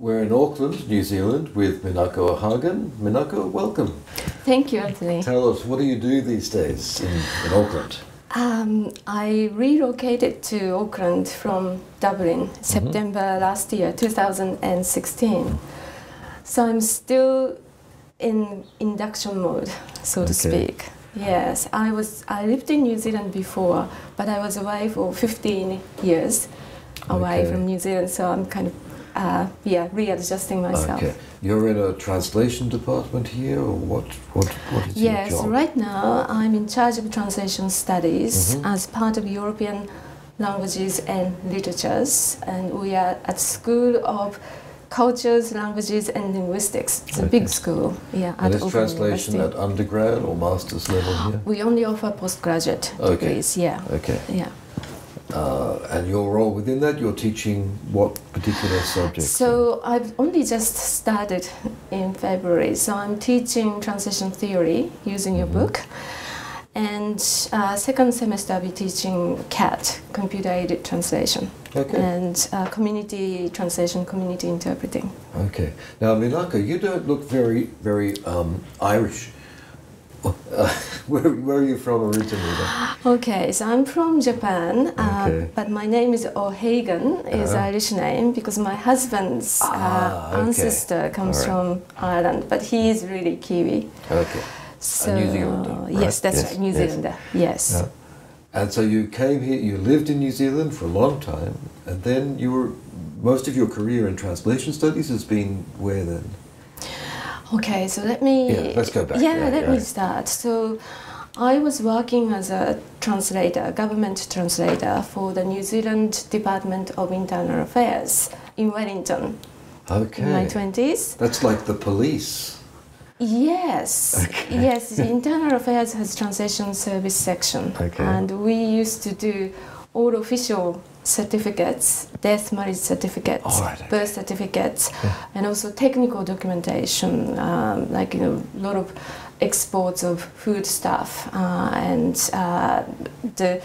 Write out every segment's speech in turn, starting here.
We're in Auckland, New Zealand, with Minako O'Hagan. Minako, welcome. Thank you, Anthony. Tell us, what do you do these days in, in Auckland? Um, I relocated to Auckland from Dublin September last year, 2016. So I'm still in induction mode, so to speak. Yes, I was. I lived in New Zealand before, but I was away for 15 years, away Okay. from New Zealand. So I'm kind of, uh, yeah, readjusting myself. Okay. You're in a translation department here, or what? What? What is Yes, your job? right now I'm in charge of translation studies Mhm. as part of European languages and literatures, and we are at School of Cultures, Languages and Linguistics. It's a big school, yeah, And at is translation University. at undergrad or master's level here? We only offer postgraduate Okay. degrees, yeah, Okay. yeah. Uh, and your role within that, you're teaching what particular subject? So I've only just started in February. So I'm teaching translation theory using your Mhm. book, and uh, second semester I'll be teaching CAT, computer-aided translation, Okay. and uh, community translation, community interpreting. Okay. Now, Minako, you don't look very, very um, Irish. Uh, where, where are you from originally? Okay, so I'm from Japan, uh, Okay. but my name is O'Hagan, is Uh-huh. Irish name because my husband's Ah, uh, okay. ancestor comes All from Ireland, but he is really Kiwi. Okay. So, New Zealander, right? Yes, that's Yes, right, New yes. Zealander. Yes. Yeah. And so you came here, you lived in New Zealand for a long time, and then you were, most of your career in translation studies has been where then? Okay, so let me. Yeah, let's go back. Yeah, Yeah, let yeah. me start. So, I was working as a translator, government translator for the New Zealand Department of Internal Affairs in Wellington Okay. in my twenties. That's like the police. Yes, Okay. yes. The Internal Affairs has translation service section, Okay. and we used to do all official certificates, death marriage certificates, right, okay. birth certificates, and also technical documentation, um, like you know, a lot of exports of food stuff, uh, and uh, the.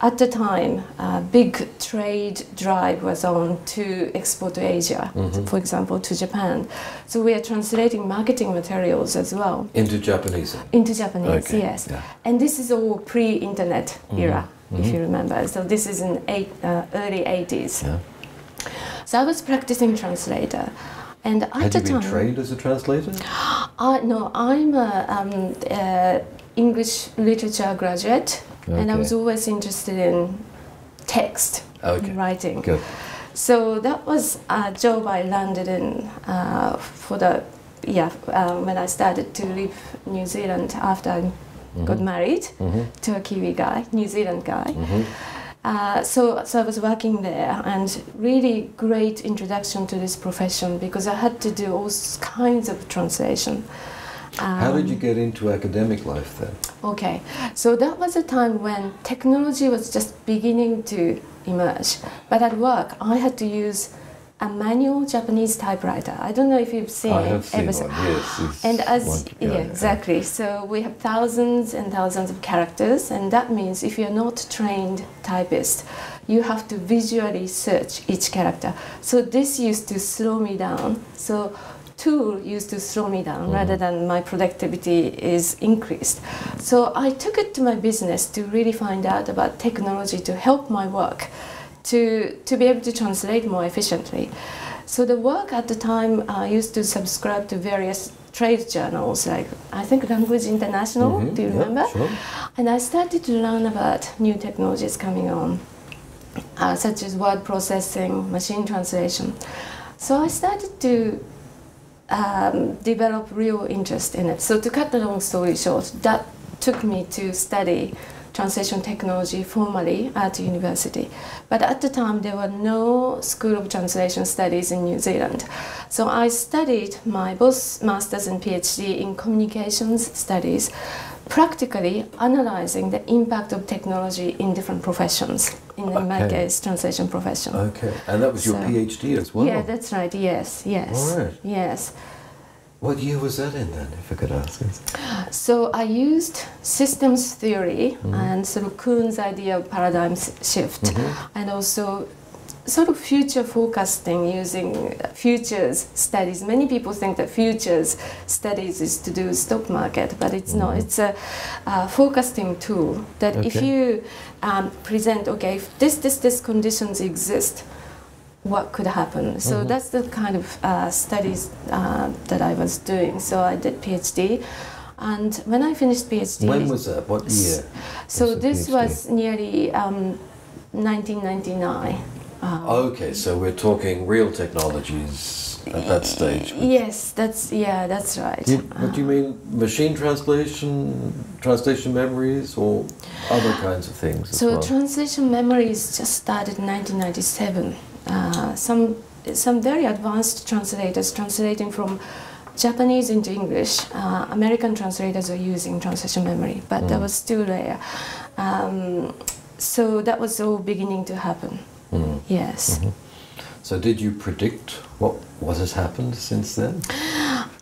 At the time, a big trade drive was on to export to Asia, Mhm. for example, to Japan. So we are translating marketing materials as well Into Japanese. into Japanese, Okay, yes. yeah. And this is all pre-internet Mhm, era, if mhm. you remember. So this is in eight, uh, early 80s. Yeah. So I was practicing translator. And at Had the you been time, trained as a translator? I, no, I'm a um, uh, English literature graduate, and I was always interested in text Okay. writing. Good. So that was a job I landed in uh, for the yeah uh, when I started to leave New Zealand after I got married to a Kiwi guy, New Zealand guy. Uh, so so I was working there and really great introduction to this profession because I had to do all kinds of translation. How did Um, you get into academic life then? Okay, so that was a time when technology was just beginning to emerge. But at work, I had to use a manual Japanese typewriter. I don't know if you've seen I it have seen ever. one, yes. And as one- yeah, exactly. So we have thousands and thousands of characters, and that means if you're not trained typist, you have to visually search each character. So this used to slow me down. So tool used to slow me down rather Mhm. than my productivity is increased. So I took it to my business to really find out about technology to help my work to, to be able to translate more efficiently. So the work at the time I used to subscribe to various trade journals like I think Language International, Mhm, do you yeah, remember? Sure. And I started to learn about new technologies coming on, uh, such as word processing, machine translation. So I started to um, develop real interest in it. So to cut the long story short, that took me to study translation technology formally at university. But at the time, there were no School of Translation Studies in New Zealand. So I studied my both master's and PhD in communications studies, practically analyzing the impact of technology in different professions. In my case, translation profession. Okay. And that was your So- PhD as well? Yeah, that's right. Yes, yes, right. yes. What year was that in then, if I could ask? So I used systems theory Mhm. and sort of Kuhn's idea of paradigm shift, Mhm. and also sort of future forecasting using futures studies. Many people think that futures studies is to do stock market, but it's not. Mhm. It's a uh, forecasting tool that if you um, present, okay, if this, this, this conditions exist, what could happen? So Mhm. that's the kind of uh, studies uh, that I was doing. So I did PhD, and when I finished PhD, When was that? What year? so this PhD? was nearly um, 1999. Um, Okay, so we're talking real technologies at that stage. Yes, that's yeah, that's right. Do you, what do you mean? Machine translation, translation memories, or other kinds of things as So well? translation memories just started in 1997. Uh, some some very advanced translators translating from Japanese into English. Uh, American translators are using translation memory, but that Mm. was still rare. Um, so that was all beginning to happen. Mm. Yes. Mhm. So, did you predict what what has happened since then?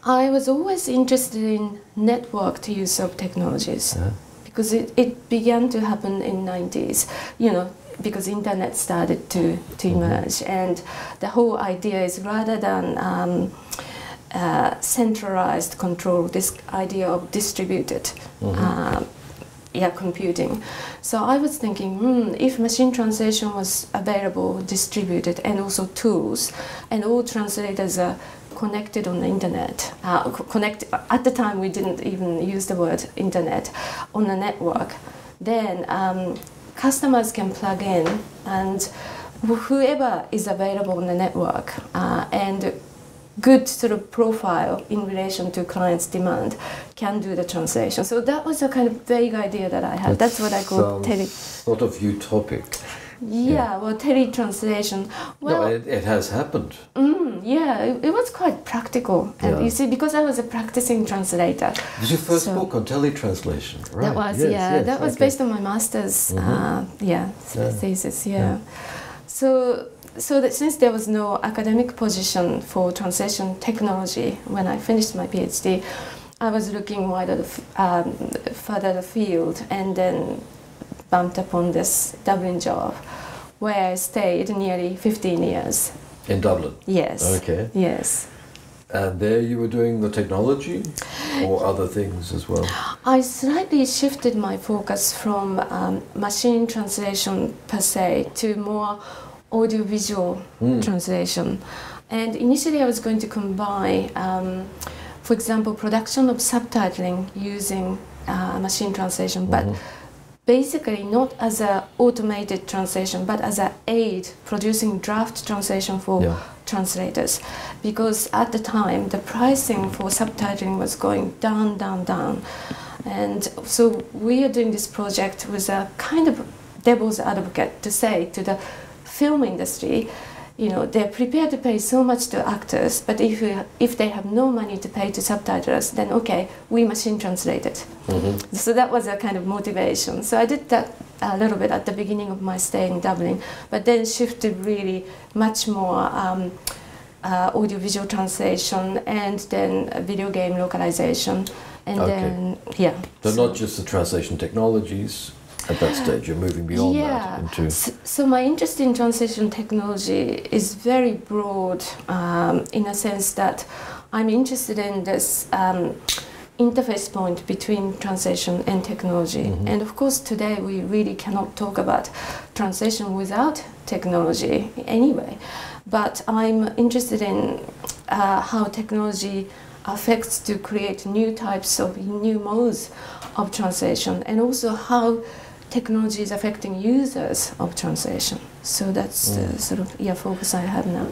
I was always interested in networked use of technologies. Yeah. because it, it began to happen in 90s you know because internet started to, to Mhm. emerge and the whole idea is rather than um, uh, centralized control this idea of distributed Mhm. uh, yeah computing so i was thinking hmm, if machine translation was available distributed and also tools and all translators are connected on the internet uh, connect at the time we didn't even use the word internet on a network then um, customers can plug in and whoever is available on the network uh, and good sort of profile in relation to client's demand can do the translation. So that was a kind of vague idea that I had. That's what I call tele. Sort of utopic. Yeah, well, tele-translation. Well, no, it, it has happened. mm, yeah, it, it was quite practical. And Yeah. you see, because I was a practicing translator, It was your first So- book on teletranslation, right? that was yes, yeah, yes, that was okay. based on my master's Mhm. uh, yeah, Yeah. thesis. Yeah. Yeah. So so that since there was no academic position for translation technology when I finished my PhD, I was looking wider um, further the field and then bumped upon this Dublin job where I stayed nearly 15 years. In Dublin. Yes. Okay. Yes. And there you were doing the technology or other things as well? I slightly shifted my focus from um, machine translation per se to more audiovisual Mm. translation. And initially, I was going to combine, um, for example, production of subtitling using uh, machine translation, but Mhm. Basically not as an automated translation, but as an aid producing draft translation for Yeah. translators because at the time the pricing for subtitling was going down down down and so we are doing this project with a kind of devil's advocate to say to the film industry you know they're prepared to pay so much to actors but if you, if they have no money to pay to subtitlers then okay we machine translate it Mhm. so that was a kind of motivation. So I did that a little bit at the beginning of my stay in Dublin, but then shifted really much more um, uh, audiovisual translation and then video game localization. And Okay. then, yeah. So- not just the translation technologies at that stage, you're moving beyond yeah. that into... So, so my interest in translation technology is very broad um, in a sense that I'm interested in this um, interface point between translation and technology. Mhm. And of course, today we really cannot talk about translation without technology anyway. But I'm interested in uh, how technology affects to create new types of new modes of translation and also how technology is affecting users of translation. So that's Mm. the sort of yeah focus I have now.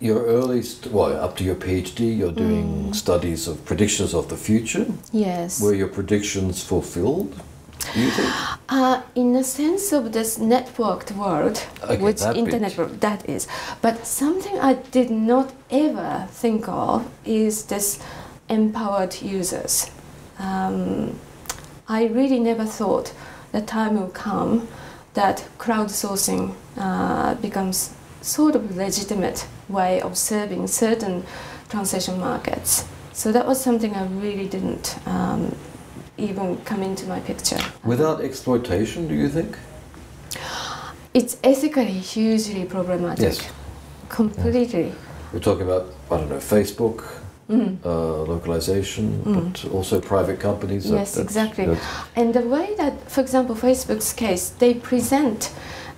Your early, st- well, up to your PhD, you're doing Mm. studies of predictions of the future. Yes. Were your predictions fulfilled, you think? Uh, in the sense of this networked world, Okay, which internet world that is, but something I did not ever think of is this empowered users. Um, I really never thought the time will come that crowdsourcing uh, becomes sort of a legitimate way of serving certain translation markets. So that was something I really didn't um, even come into my picture. Without exploitation, do you think? it's ethically hugely problematic. Yes. Completely. We're talking about, I don't know, Facebook, Mm. uh, localization, Mm. but also private companies. that- Yes, that's- exactly. that's- And the way that, for example, Facebook's case, they present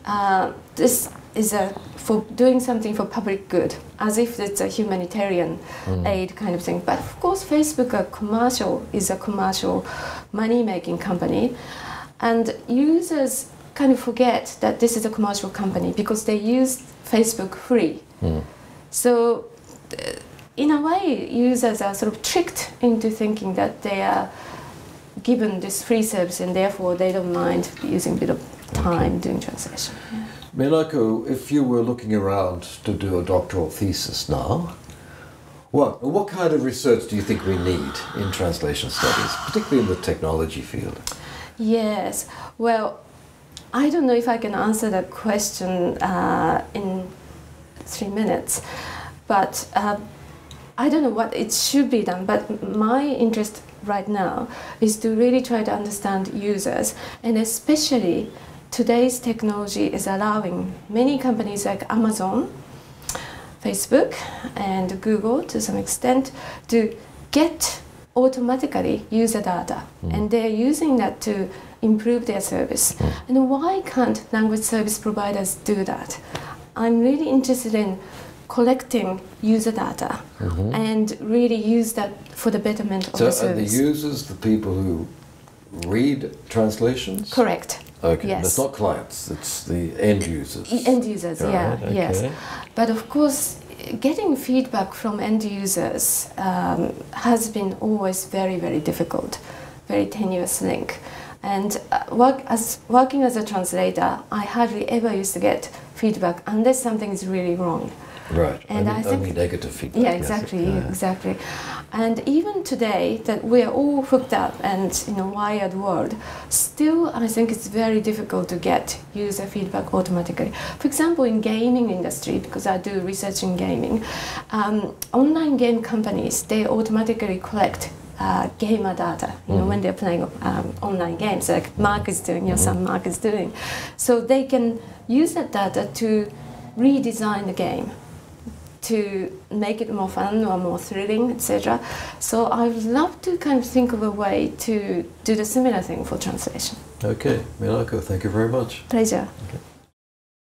uh, this is a for doing something for public good, as if it's a humanitarian Mm. aid kind of thing. But of course, Facebook a commercial is a commercial money-making company, and users kind of forget that this is a commercial company because they use Facebook free. Mm. So, in a way, users are sort of tricked into thinking that they are given this free service and therefore they don't mind using a bit of time doing translation. Yeah. Minako, if you were looking around to do a doctoral thesis now, what, what kind of research do you think we need in translation studies, particularly in the technology field? Yes, well, I don't know if I can answer that question uh, in three minutes, but uh, I don't know what it should be done. But my interest right now is to really try to understand users, and especially today's technology is allowing many companies like Amazon, Facebook, and Google to some extent to get automatically user data, mm. and they're using that to improve their service. Mm. And why can't language service providers do that? I'm really interested in collecting user data and really use that for the betterment of So the are the users the people who read translations? Correct. Okay, Yes. it's not clients, it's the end users. End users, yeah, Right, yes. But of course, getting feedback from end users um, has been always very, very difficult, very tenuous link. And uh, work as, working as a translator, I hardly ever used to get feedback unless something is really wrong. Right, And only, I think- only negative feedback. Yeah, yes, exactly, yeah. exactly. And even today, that we are all hooked up and in a wired world, still I think it's very difficult to get user feedback automatically. For example, in gaming industry, because I do research in gaming, um, online game companies they automatically collect. Uh, gamer data, you know, when they're playing um, online games, like Mark is doing, your son Mark is doing, so they can use that data to redesign the game to make it more fun or more thrilling, etc. So I would love to kind of think of a way to do the similar thing for translation. Okay, Minako, thank you very much. Pleasure. Okay.